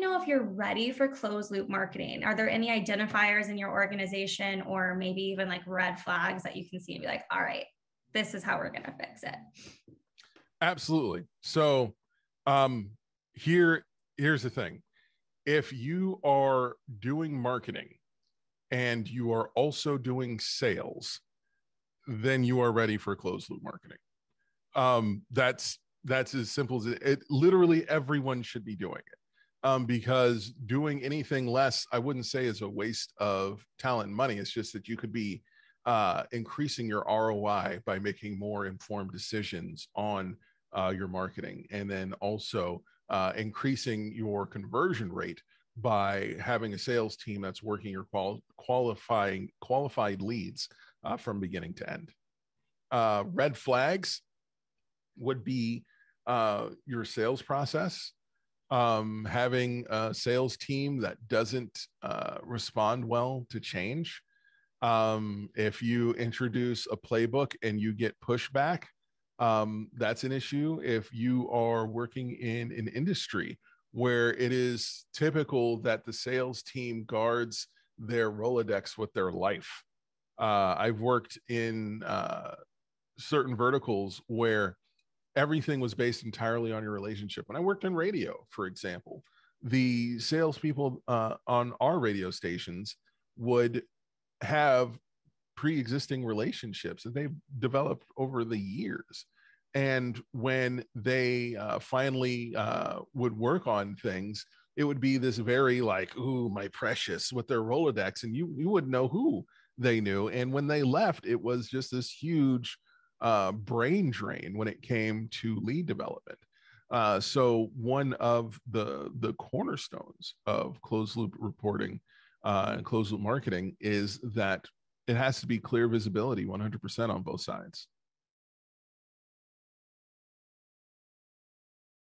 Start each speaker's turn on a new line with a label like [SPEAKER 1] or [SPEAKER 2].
[SPEAKER 1] know if you're ready for closed loop marketing? Are there any identifiers in your organization or maybe even like red flags that you can see and be like, all right, this is how we're going to fix it?
[SPEAKER 2] Absolutely. So, um, here, here's the thing if you are doing marketing and you are also doing sales, then you are ready for closed loop marketing. Um, that's that's as simple as it, it literally everyone should be doing it um, because doing anything less, I wouldn't say is a waste of talent and money. It's just that you could be uh, increasing your ROI by making more informed decisions on uh, your marketing, and then also uh, increasing your conversion rate by having a sales team that's working your qual- qualifying qualified leads uh, from beginning to end. Uh, red flags would be uh, your sales process um, having a sales team that doesn't uh, respond well to change. Um, if you introduce a playbook and you get pushback, um, that's an issue. If you are working in an industry where it is typical that the sales team guards their Rolodex with their life, uh, I've worked in uh, certain verticals where everything was based entirely on your relationship. When I worked in radio, for example, the salespeople uh, on our radio stations would have pre-existing relationships that they've developed over the years and when they uh, finally uh, would work on things it would be this very like ooh my precious with their rolodex and you you wouldn't know who they knew and when they left it was just this huge uh, brain drain when it came to lead development. Uh, so one of the the cornerstones of closed loop reporting uh, and closed loop marketing is that it has to be clear visibility 100% on both sides.